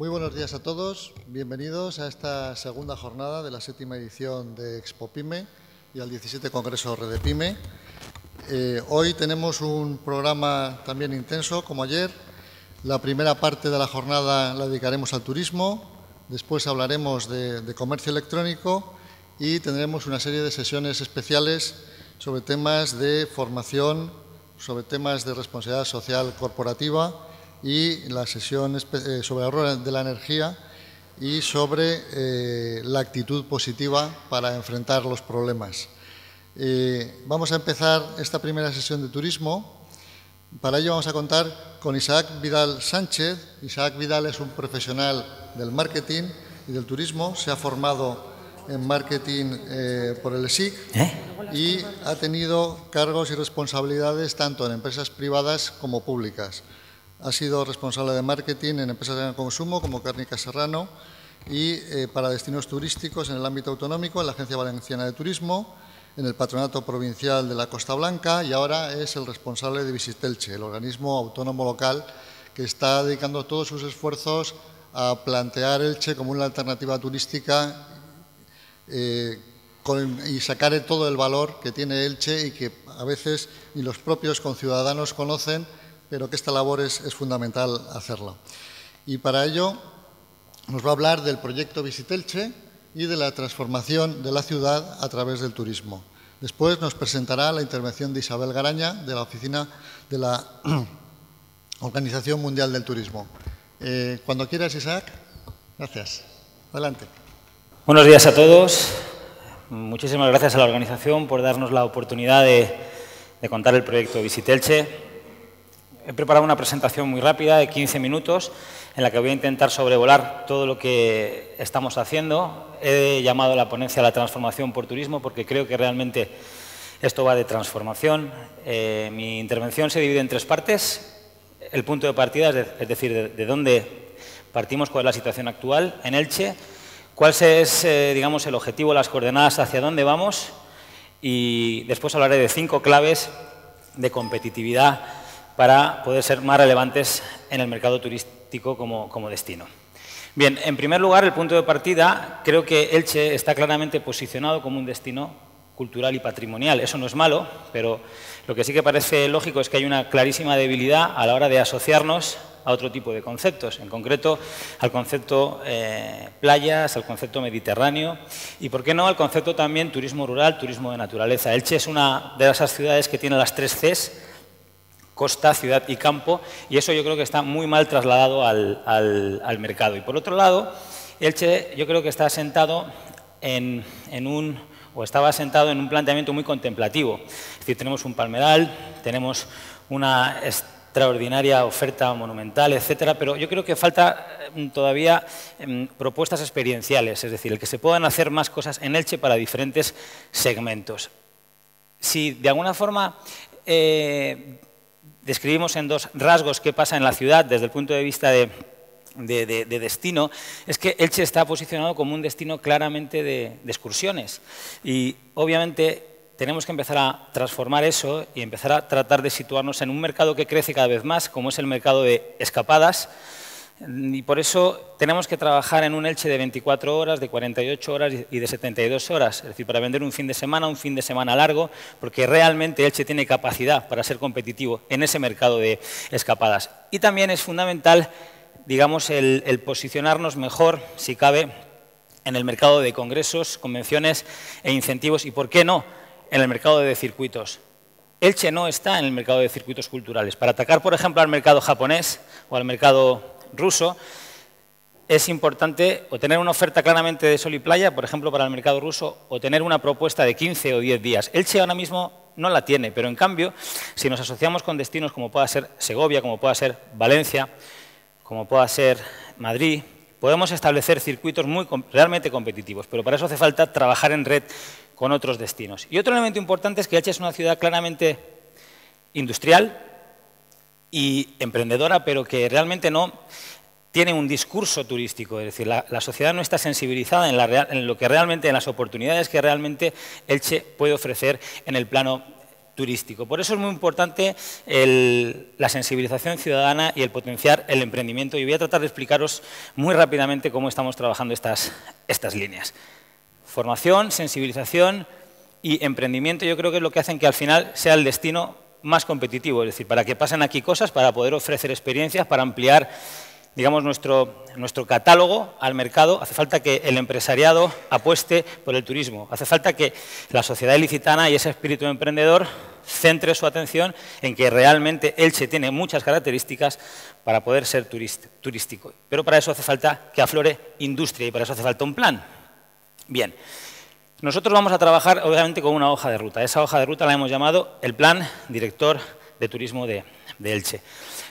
Muy buenos días a todos, bienvenidos a esta segunda jornada de la séptima edición de Expo Pyme y al 17 Congreso Redepime. Eh, hoy tenemos un programa también intenso, como ayer. La primera parte de la jornada la dedicaremos al turismo, después hablaremos de comercio electrónico y tendremos una serie de sesiones especiales sobre temas de formación, sobre temas de responsabilidad social corporativa y la sesión eh, sobre ahorro de la energía y sobre eh, la actitud positiva para enfrentar los problemas. Eh, vamos a empezar esta primera sesión de turismo. Para ello vamos a contar con Isaac Vidal Sánchez. Isaac Vidal es un profesional del marketing y del turismo. Se ha formado en marketing por el SIC y ha tenido cargos y responsabilidades tanto en empresas privadas como públicas. Ha sido responsable de marketing en empresas de consumo como Cárnica Serrano y eh, para destinos turísticos en el ámbito autonómico en la Agencia Valenciana de Turismo, en el Patronato Provincial de la Costa Blanca y ahora es el responsable de Visitelche, el organismo autónomo local que está dedicando todos sus esfuerzos a plantear Elche como una alternativa turística eh, y sacar todo el valor que tiene Elche y que a veces ni los propios conciudadanos conocen pero que esta labor es, fundamental hacerla. Y para ello nos va a hablar del proyecto Visitelche y de la transformación de la ciudad a través del turismo. Después nos presentará la intervención de Isabel Garaña, de la Oficina de la Organización Mundial del Turismo. Eh, cuando quieras, Isaac. Gracias. Adelante. Buenos días a todos. Muchísimas gracias a la organización por darnos la oportunidad de, de contar el proyecto Visitelche. He preparado una presentación muy rápida de 15 minutos en la que voy a intentar sobrevolar todo lo que estamos haciendo. He llamado a la ponencia la transformación por turismo porque creo que realmente esto va de transformación. Eh, mi intervención se divide en tres partes. El punto de partida, es, decir, de, dónde partimos, cuál es la situación actual en Elche, cuál es eh, digamos, el objetivo, las coordenadas, hacia dónde vamos y después hablaré de cinco claves de competitividad para poder ser más relevantes en el mercado turístico como, destino. Bien, en primer lugar, el punto de partida, creo que Elche está claramente posicionado como un destino cultural y patrimonial. Eso no es malo, pero lo que sí que parece lógico es que hay una clarísima debilidad a la hora de asociarnos a otro tipo de conceptos, en concreto al concepto eh, playas, al concepto mediterráneo y, ¿por qué no?, al concepto también turismo rural, turismo de naturaleza. Elche es una de esas ciudades que tiene las tres Cs costa, ciudad y campo, y eso yo creo que está muy mal trasladado al, mercado. Y por otro lado, Elche yo creo que está asentado en, un o estaba asentado en un planteamiento muy contemplativo. Es decir, tenemos un palmeral, tenemos una extraordinaria oferta monumental, etcétera, pero yo creo que falta mm, todavía mm, propuestas experienciales, es decir, el que se puedan hacer más cosas en Elche para diferentes segmentos. Si de alguna forma eh, describimos en dos rasgos qué pasa en la ciudad desde el punto de vista de, destino, es que Elche está posicionado como un destino claramente de, excursiones. Y obviamente tenemos que empezar a transformar eso y empezar a tratar de situarnos en un mercado que crece cada vez más, como es el mercado de escapadas, y por eso tenemos que trabajar en un Elche de 24 horas, de 48 horas y de 72 horas, es decir, para vender un fin de semana, un fin de semana largo, porque realmente Elche tiene capacidad para ser competitivo en ese mercado de escapadas. Y también es fundamental, digamos, el, posicionarnos mejor, si cabe, en el mercado de congresos, convenciones e incentivos, y por qué no, en el mercado de circuitos. Elche no está en el mercado de circuitos culturales. Para atacar, por ejemplo, al mercado japonés o al mercado ruso, es importante o tener una oferta claramente de sol y playa, por ejemplo, para el mercado ruso, o tener una propuesta de 15 o 10 días. Elche ahora mismo no la tiene, pero en cambio, si nos asociamos con destinos como pueda ser Segovia, como pueda ser Valencia, como pueda ser Madrid, podemos establecer circuitos muy, realmente competitivos, pero para eso hace falta trabajar en red con otros destinos. Y otro elemento importante es que Elche es una ciudad claramente industrial, y emprendedora, pero que realmente no tiene un discurso turístico, es decir, la, sociedad no está sensibilizada en, lo que realmente, en las oportunidades que realmente Elche puede ofrecer en el plano turístico. Por eso es muy importante la sensibilización ciudadana y el potenciar el emprendimiento. Y voy a tratar de explicaros muy rápidamente cómo estamos trabajando estas, estas líneas. Formación, sensibilización y emprendimiento yo creo que es lo que hacen que al final sea el destino más competitivo, es decir, para que pasen aquí cosas, para poder ofrecer experiencias, para ampliar digamos, nuestro, nuestro catálogo al mercado, hace falta que el empresariado apueste por el turismo. Hace falta que la sociedad ilicitana y ese espíritu emprendedor centre su atención en que realmente Elche tiene muchas características para poder ser turístico. Pero para eso hace falta que aflore industria y para eso hace falta un plan. Bien, nosotros vamos a trabajar obviamente con una hoja de ruta. Esa hoja de ruta la hemos llamado el Plan Director de Turismo de, de Elche.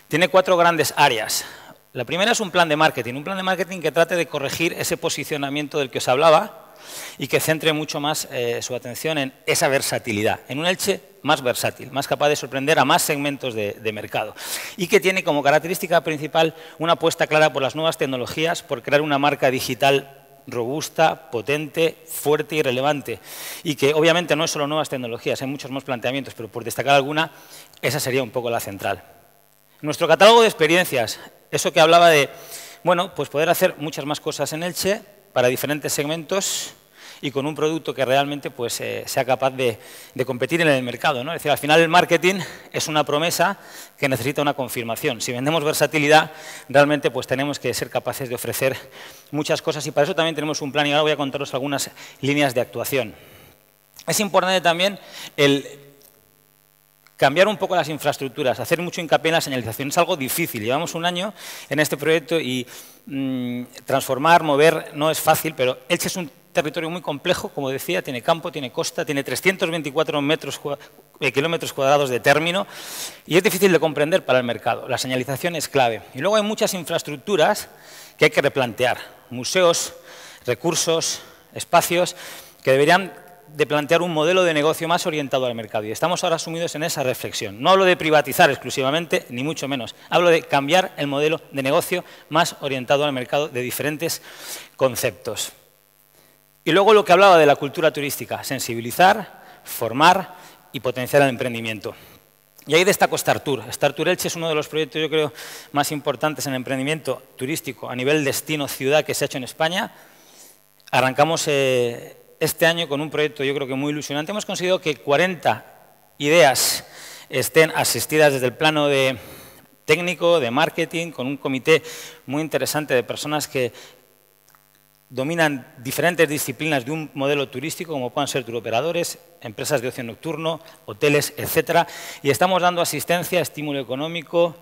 Tiene cuatro grandes áreas. La primera es un plan de marketing, un plan de marketing que trate de corregir ese posicionamiento del que os hablaba y que centre mucho más eh, su atención en esa versatilidad, en un Elche más versátil, más capaz de sorprender a más segmentos de, mercado y que tiene como característica principal una apuesta clara por las nuevas tecnologías, por crear una marca digital robusta, potente, fuerte y relevante. Y que obviamente no es solo nuevas tecnologías, hay muchos más planteamientos, pero por destacar alguna, esa sería un poco la central. Nuestro catálogo de experiencias eso que hablaba de, bueno, pues poder hacer muchas más cosas en Elche para diferentes segmentos y con un producto que realmente pues, eh, sea capaz de, competir en el mercado. ¿no? Es decir, al final el marketing es una promesa que necesita una confirmación. Si vendemos versatilidad, realmente pues, tenemos que ser capaces de ofrecer muchas cosas y para eso también tenemos un plan y ahora voy a contaros algunas líneas de actuación. Es importante también el cambiar un poco las infraestructuras, hacer mucho hincapié en la señalización. Es algo difícil. Llevamos un año en este proyecto y mm, transformar, mover, no es fácil, pero Elche es un territorio muy complejo, como decía, tiene campo, tiene costa, tiene 324 metros, eh, kilómetros cuadrados de término y es difícil de comprender para el mercado. La señalización es clave. Y luego hay muchas infraestructuras que hay que replantear. Museos, recursos, espacios que deberían de plantear un modelo de negocio más orientado al mercado. Y estamos ahora sumidos en esa reflexión. No hablo de privatizar exclusivamente, ni mucho menos. Hablo de cambiar el modelo de negocio más orientado al mercado de diferentes conceptos. Y luego lo que hablaba de la cultura turística, sensibilizar, formar y potenciar el emprendimiento. Y ahí destaco Startur. Startur Elche es uno de los proyectos, yo creo, más importantes en emprendimiento turístico a nivel destino-ciudad que se ha hecho en España. Arrancamos eh, este año con un proyecto yo creo que muy ilusionante. Hemos conseguido que 40 ideas estén asistidas desde el plano de técnico, de marketing, con un comité muy interesante de personas que dominan diferentes disciplinas de un modelo turístico, como puedan ser turoperadores, empresas de ocio nocturno, hoteles, etcétera, y estamos dando asistencia, estímulo económico,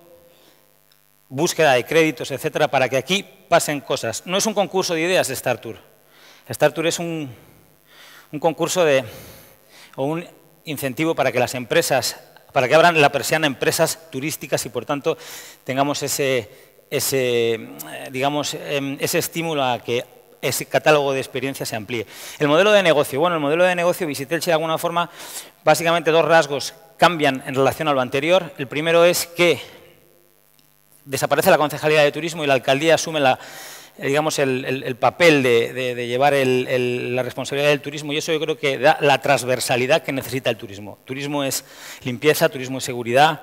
búsqueda de créditos, etcétera, para que aquí pasen cosas. No es un concurso de ideas de Star Tour. Star Tour es un un concurso de, o un incentivo para que las empresas, para que abran la persiana empresas turísticas y por tanto tengamos ese, ese, eh, digamos, em, ese estímulo a que ese catálogo de experiencias se amplíe. El modelo de negocio. Bueno, el modelo de negocio Visitelche de alguna forma, básicamente dos rasgos cambian en relación a lo anterior. El primero es que desaparece la concejalía de turismo y la alcaldía asume la, digamos, el, papel de, llevar la responsabilidad del turismo y eso yo creo que da la transversalidad que necesita el turismo. Turismo es limpieza, turismo es seguridad,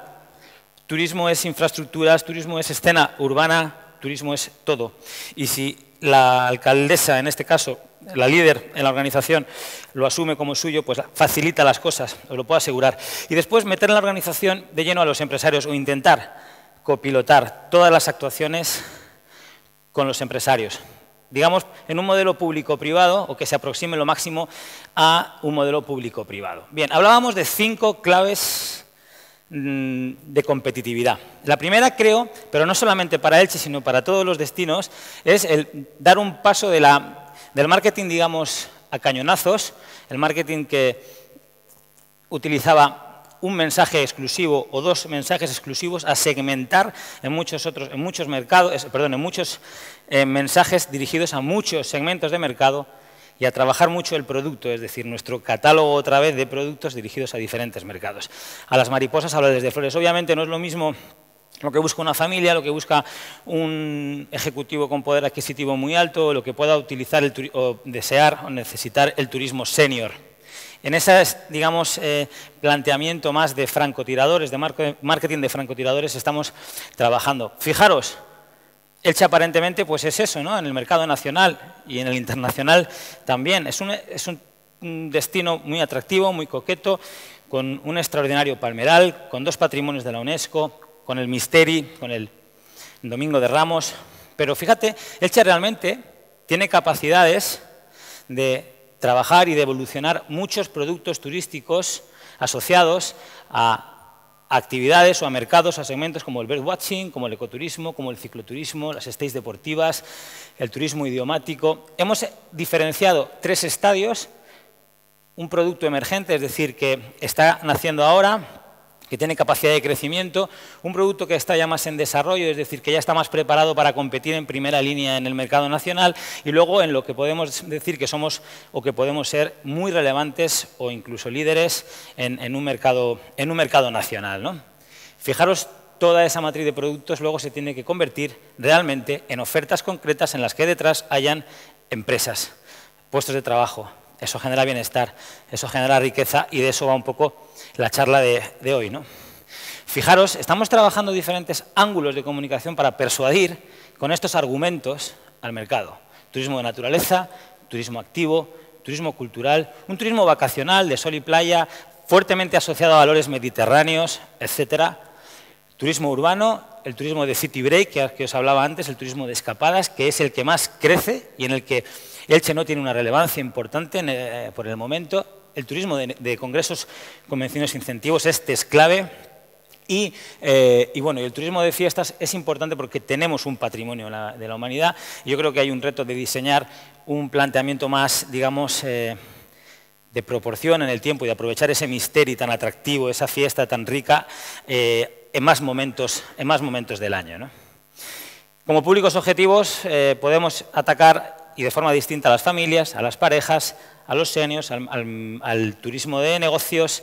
turismo es infraestructuras, turismo es escena urbana, turismo es todo. Y si la alcaldesa, en este caso, la líder en la organización, lo asume como suyo, pues facilita las cosas, os lo puedo asegurar. Y después meter en la organización de lleno a los empresarios o intentar copilotar todas las actuaciones con los empresarios. Digamos, en un modelo público-privado o que se aproxime lo máximo a un modelo público-privado. Bien, hablábamos de cinco claves de competitividad. La primera, creo, pero no solamente para Elche, sino para todos los destinos, es el dar un paso del marketing, digamos, a cañonazos, el marketing que utilizaba un mensaje exclusivo o dos mensajes exclusivos a segmentar en muchos otros, en muchos mercados, perdón, en muchos eh, mensajes dirigidos a muchos segmentos de mercado y a trabajar mucho el producto, es decir, nuestro catálogo otra vez de productos dirigidos a diferentes mercados. A las mariposas hablo desde flores. Obviamente no es lo mismo lo que busca una familia, lo que busca un ejecutivo con poder adquisitivo muy alto, lo que pueda utilizar o desear o necesitar el turismo senior en ese, digamos, eh, planteamiento más de francotiradores, de marketing de francotiradores, estamos trabajando. Fijaros, Elche aparentemente pues es eso, ¿no? En el mercado nacional y en el internacional también. Es un, es un destino muy atractivo, muy coqueto, con un extraordinario palmeral, con dos patrimonios de la UNESCO, con el Misteri, con el Domingo de Ramos. Pero fíjate, Elche realmente tiene capacidades de trabajar y de evolucionar muchos productos turísticos asociados a actividades o a mercados, a segmentos como el birdwatching, como el ecoturismo, como el cicloturismo, las stays deportivas, el turismo idiomático. Hemos diferenciado tres estadios, un producto emergente, es decir, que está naciendo ahora, que tiene capacidad de crecimiento, un producto que está ya más en desarrollo, es decir, que ya está más preparado para competir en primera línea en el mercado nacional, y luego en lo que podemos decir que somos o que podemos ser muy relevantes o incluso líderes en, un, mercado, en un mercado nacional. Fijaros, toda esa matriz de productos luego se tiene que convertir realmente en ofertas concretas en las que detrás hayan empresas, puestos de trabajo, eso genera bienestar, eso genera riqueza y de eso va un poco la charla de, hoy. ¿no? Fijaros, estamos trabajando diferentes ángulos de comunicación para persuadir con estos argumentos al mercado. Turismo de naturaleza, turismo activo, turismo cultural, un turismo vacacional de sol y playa, fuertemente asociado a valores mediterráneos, etcétera. Turismo urbano, el turismo de city break, que, que os hablaba antes, el turismo de escapadas, que es el que más crece y en el que Elche no tiene una relevancia importante eh, por el momento. El turismo de, congresos, convenciones, incentivos, este es clave. Eh, y, bueno, el turismo de fiestas es importante porque tenemos un patrimonio de la humanidad. Yo creo que hay un reto de diseñar un planteamiento más, digamos, eh, de proporción en el tiempo y de aprovechar ese misterio tan atractivo, esa fiesta tan rica, en, más momentos, en más momentos del año. Como públicos objetivos podemos atacar y de forma distinta a las familias, a las parejas, a los seniors, al, turismo de negocios,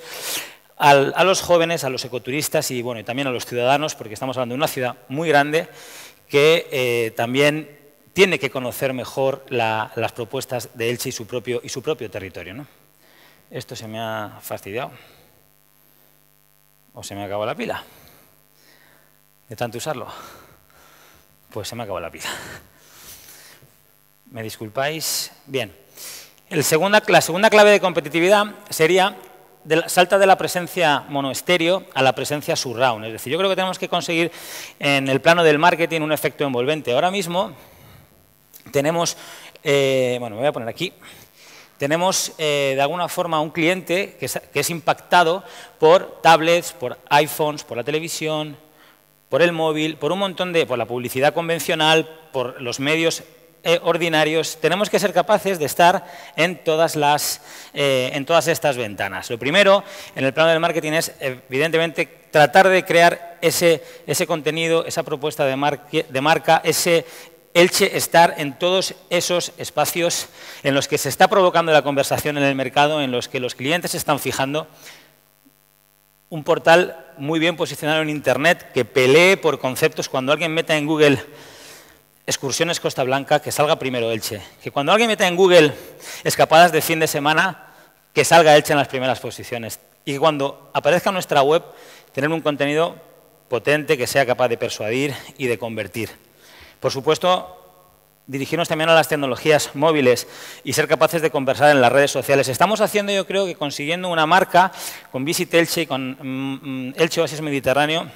a los jóvenes, a los ecoturistas y bueno, también a los ciudadanos, porque estamos hablando de una ciudad muy grande que eh, también tiene que conocer mejor las propuestas de Elche y su propio, y su propio territorio. ¿no? Esto se me ha fastidiado. ¿O se me acabó la pila? De tanto usarlo. Pues se me acabó la pila. ¿Me disculpáis? Bien. la segunda clave de competitividad sería salta de la presencia monoestéreo a la presencia surround. Es decir, yo creo que tenemos que conseguir en el plano del marketing un efecto envolvente. Ahora mismo tenemos, eh, bueno, me voy a poner aquí, tenemos eh, de alguna forma un cliente que es, que es impactado por tablets, por iPhones, por la televisión, por el móvil, por un montón de, por la publicidad convencional, por los medios eh, ordinarios, tenemos que ser capaces de estar en todas, las, eh, en todas estas ventanas. Lo primero, en el plano del marketing, es evidentemente tratar de crear ese, ese contenido, esa propuesta de, de marca, ese Elche estar en todos esos espacios en los que se está provocando la conversación en el mercado, en los que los clientes se están fijando. Un portal muy bien posicionado en Internet que pelee por conceptos. Cuando alguien meta en Google excursiones Costa Blanca, que salga primero Elche. Que cuando alguien meta en Google escapadas de fin de semana, que salga Elche en las primeras posiciones. Y que cuando aparezca nuestra web, tener un contenido potente que sea capaz de persuadir y de convertir. Por supuesto, dirigirnos también a las tecnologías móviles y ser capaces de conversar en las redes sociales. Estamos haciendo, yo creo que consiguiendo una marca con Visit Elche y con mm, mm, Elche Oasis Mediterráneo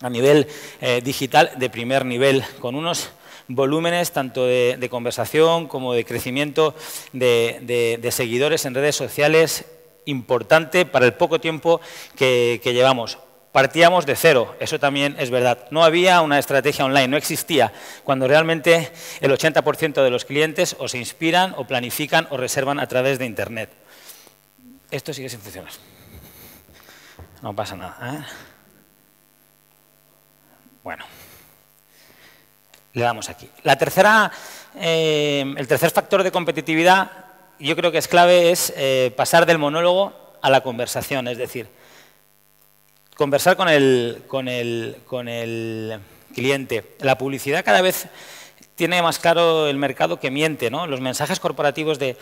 a nivel eh, digital de primer nivel, con unos volúmenes tanto de, conversación como de crecimiento de, seguidores en redes sociales importante para el poco tiempo que, llevamos. Partíamos de cero, eso también es verdad. No había una estrategia online, no existía, cuando realmente el 80% de los clientes o se inspiran o planifican o reservan a través de Internet. Esto sigue sin funcionar. No pasa nada. ¿eh? Bueno le damos aquí. La tercera, eh, el tercer factor de competitividad, yo creo que es clave, es eh, pasar del monólogo a la conversación, es decir, conversar con el, con el, con el cliente. La publicidad cada vez tiene más claro el mercado que miente, ¿no? Los mensajes corporativos de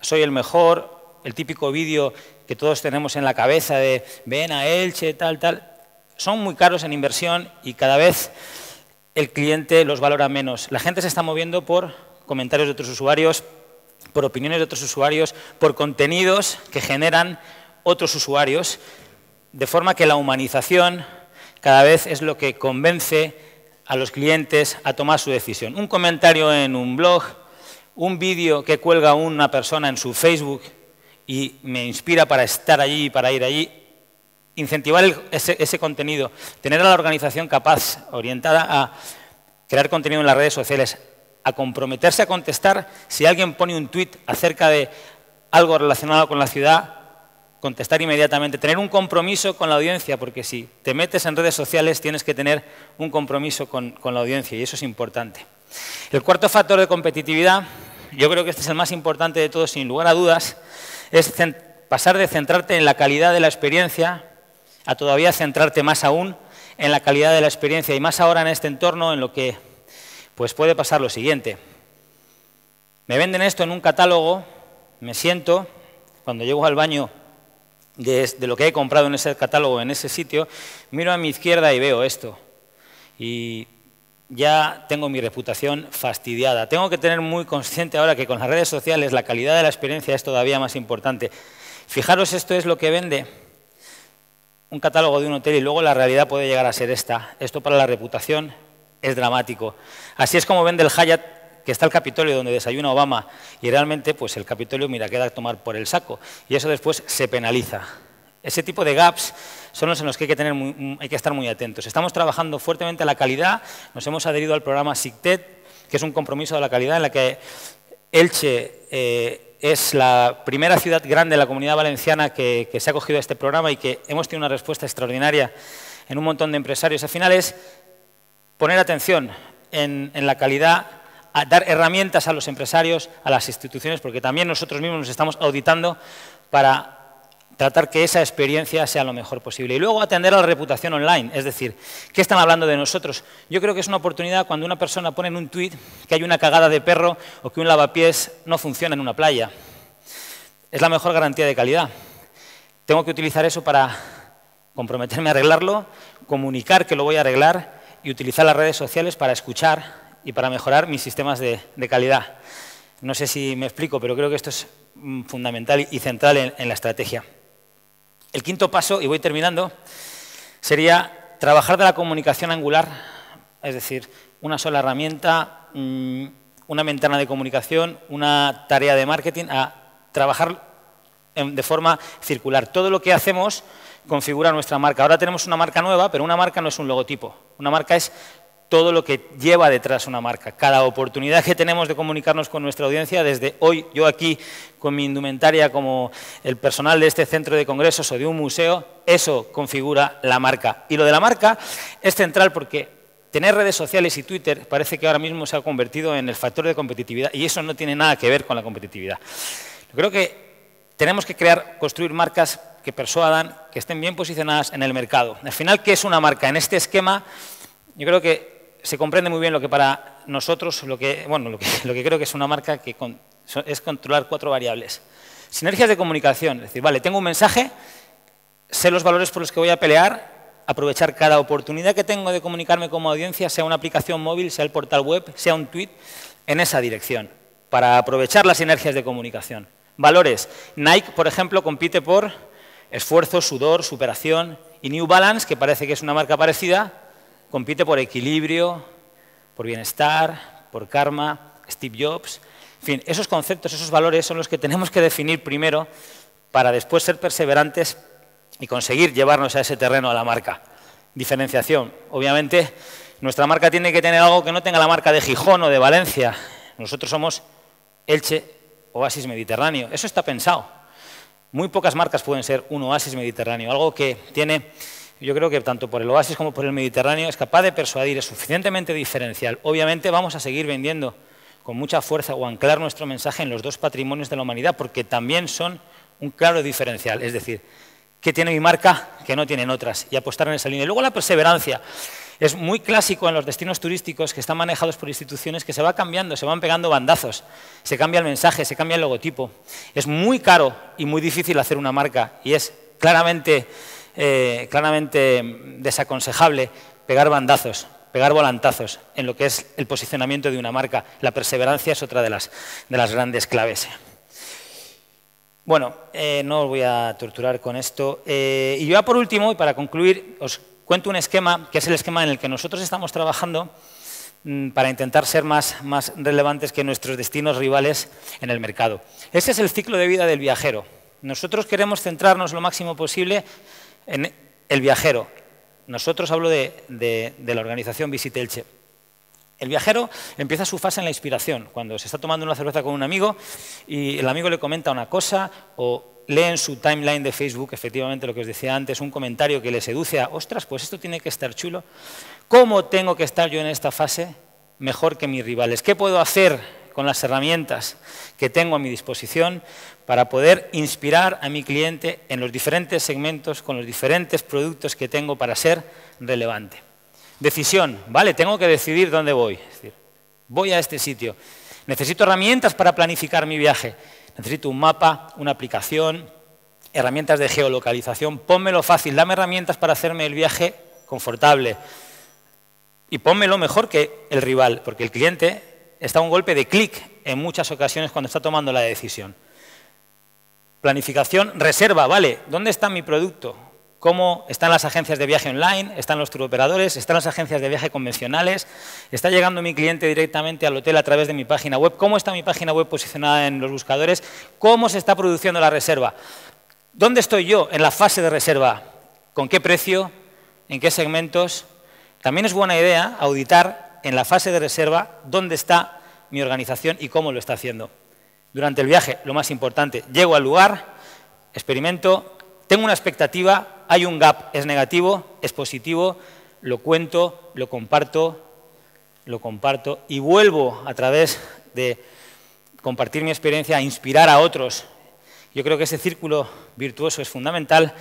soy el mejor, el típico vídeo que todos tenemos en la cabeza de ven a Elche, tal, tal, son muy caros en inversión y cada vez el cliente los valora menos. La gente se está moviendo por comentarios de otros usuarios, por opiniones de otros usuarios, por contenidos que generan otros usuarios, de forma que la humanización cada vez es lo que convence a los clientes a tomar su decisión. Un comentario en un blog, un vídeo que cuelga una persona en su Facebook y me inspira para estar allí, y para ir allí, incentivar ese, contenido, tener a la organización capaz, orientada a crear contenido en las redes sociales, a comprometerse a contestar si alguien pone un tweet acerca de algo relacionado con la ciudad, contestar inmediatamente, tener un compromiso con la audiencia, porque si te metes en redes sociales tienes que tener un compromiso con, con la audiencia y eso es importante. El cuarto factor de competitividad, yo creo que este es el más importante de todos, sin lugar a dudas, es pasar de centrarte en la calidad de la experiencia a todavía centrarte más aún en la calidad de la experiencia y más ahora en este entorno en lo que pues puede pasar lo siguiente. Me venden esto en un catálogo, me siento, cuando llego al baño de, de, lo que he comprado en ese catálogo, en ese sitio, miro a mi izquierda y veo esto. Y ya tengo mi reputación fastidiada. Tengo que tener muy consciente ahora que con las redes sociales la calidad de la experiencia es todavía más importante. Fijaros, esto es lo que vende un catálogo de un hotel y luego la realidad puede llegar a ser esta. Esto para la reputación es dramático. Así es como vende el Hyatt, que está el Capitolio donde desayuna Obama, y realmente pues el Capitolio, mira, queda a tomar por el saco, y eso después se penaliza. Ese tipo de gaps son los en los que hay que, tener hay que estar muy atentos. Estamos trabajando fuertemente a la calidad, nos hemos adherido al programa SICTED, que es un compromiso de la calidad en la que Elche eh, es la primera ciudad grande de la comunidad valenciana que, se ha acogido a este programa y que hemos tenido una respuesta extraordinaria en un montón de empresarios. Al final es poner atención en, la calidad, dar herramientas a los empresarios, a las instituciones, porque también nosotros mismos nos estamos auditando para tratar que esa experiencia sea lo mejor posible. Y luego atender a la reputación online, es decir, ¿qué están hablando de nosotros? Yo creo que es una oportunidad cuando una persona pone en un tuit que hay una cagada de perro o que un lavapiés no funciona en una playa. Es la mejor garantía de calidad. Tengo que utilizar eso para comprometerme a arreglarlo, comunicar que lo voy a arreglar y utilizar las redes sociales para escuchar y para mejorar mis sistemas de, calidad. No sé si me explico, pero creo que esto es mm, fundamental y central en, la estrategia. El quinto paso, y voy terminando, sería trabajar de la comunicación angular, es decir, una sola herramienta, mm, una ventana de comunicación, una tarea de marketing, a trabajar de forma circular. Todo lo que hacemos configura nuestra marca. Ahora tenemos una marca nueva, pero una marca no es un logotipo. Una marca es todo lo que lleva detrás una marca. Cada oportunidad que tenemos de comunicarnos con nuestra audiencia, desde hoy yo aquí con mi indumentaria como el personal de este centro de congresos o de un museo, eso configura la marca. Y lo de la marca es central porque tener redes sociales y Twitter parece que ahora mismo se ha convertido en el factor de competitividad y eso no tiene nada que ver con la competitividad. Yo creo que tenemos que crear, construir marcas que persuadan, que estén bien posicionadas en el mercado. Al final, ¿qué es una marca? En este esquema, yo creo que se comprende muy bien lo que para nosotros, lo que, bueno, lo que, creo que es una marca que es controlar cuatro variables. Sinergias de comunicación, es decir, vale, tengo un mensaje, sé los valores por los que voy a pelear, aprovechar cada oportunidad que tengo de comunicarme como audiencia, sea una aplicación móvil, sea el portal web, sea un tweet, en esa dirección, para aprovechar las sinergias de comunicación. Valores. Nike, por ejemplo, compite por esfuerzo, sudor, superación. Y New Balance, que parece que es una marca parecida, compite por equilibrio, por bienestar, por karma, Steve Jobs. En fin, esos conceptos, esos valores son los que tenemos que definir primero para después ser perseverantes y conseguir llevarnos a ese terreno a la marca. Diferenciación. Obviamente, nuestra marca tiene que tener algo que no tenga la marca de Gijón o de Valencia. Nosotros somos Elche oasis mediterráneo. Eso está pensado. Muy pocas marcas pueden ser un oasis mediterráneo, algo que tiene, yo creo que tanto por el oasis como por el Mediterráneo es capaz de persuadir, es suficientemente diferencial. Obviamente vamos a seguir vendiendo con mucha fuerza o anclar nuestro mensaje en los dos patrimonios de la humanidad, porque también son un claro diferencial. Es decir, ¿qué tiene mi marca que no tienen otras? Y apostar en esa línea. Y luego la perseverancia. Es muy clásico en los destinos turísticos que están manejados por instituciones que se va cambiando, se van pegando bandazos, se cambia el mensaje, se cambia el logotipo. Es muy caro y muy difícil hacer una marca y es claramente, eh, claramente desaconsejable pegar bandazos, pegar volantazos en lo que es el posicionamiento de una marca. La perseverancia es otra de las, de las grandes claves. Bueno, eh, no os voy a torturar con esto. Eh, y ya por último, y para concluir, os cuento un esquema, que es el esquema en el que nosotros estamos trabajando mm, para intentar ser más, más relevantes que nuestros destinos rivales en el mercado. Ese es el ciclo de vida del viajero. Nosotros queremos centrarnos lo máximo posible en el viajero. Nosotros hablo de, la organización Visitelche. El viajero empieza su fase en la inspiración, cuando se está tomando una cerveza con un amigo y el amigo le comenta una cosa o lee en su timeline de Facebook, efectivamente lo que os decía antes, un comentario que le seduce a, ostras, pues esto tiene que estar chulo. ¿Cómo tengo que estar yo en esta fase mejor que mis rivales? ¿Qué puedo hacer con las herramientas que tengo a mi disposición para poder inspirar a mi cliente en los diferentes segmentos, con los diferentes productos que tengo para ser relevante? Decisión, vale, tengo que decidir dónde voy. voy a este sitio. Necesito herramientas para planificar mi viaje. Necesito un mapa, una aplicación, herramientas de geolocalización. Pónmelo fácil, dame herramientas para hacerme el viaje confortable. Y pónmelo mejor que el rival, porque el cliente está un golpe de clic en muchas ocasiones cuando está tomando la decisión. Planificación, reserva, vale, ¿dónde está mi producto? cómo están las agencias de viaje online, están los turoperadores, están las agencias de viaje convencionales, está llegando mi cliente directamente al hotel a través de mi página web, cómo está mi página web posicionada en los buscadores, cómo se está produciendo la reserva. ¿Dónde estoy yo en la fase de reserva? ¿Con qué precio? ¿En qué segmentos? También es buena idea auditar en la fase de reserva dónde está mi organización y cómo lo está haciendo. Durante el viaje, lo más importante, llego al lugar, experimento, tengo una expectativa, hay un gap, es negativo, es positivo, lo cuento, lo comparto, lo comparto y vuelvo a través de compartir mi experiencia a inspirar a otros. Yo creo que ese círculo virtuoso es fundamental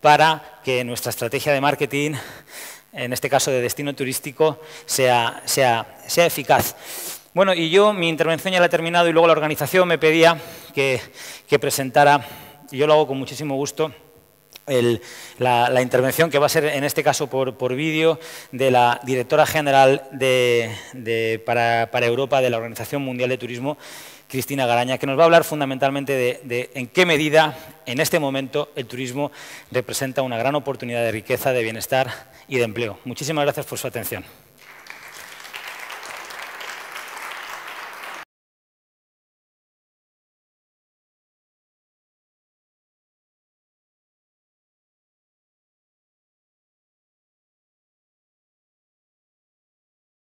para que nuestra estrategia de marketing, en este caso de destino turístico, sea, sea, sea eficaz. Bueno, y yo mi intervención ya la he terminado y luego la organización me pedía que, que presentara, y yo lo hago con muchísimo gusto, la, intervención que va a ser en este caso por, vídeo de la directora general para, Europa de la Organización Mundial de Turismo, Cristina Garaña, que nos va a hablar fundamentalmente de, en qué medida en este momento el turismo representa una gran oportunidad de riqueza, de bienestar y de empleo. Muchísimas gracias por su atención.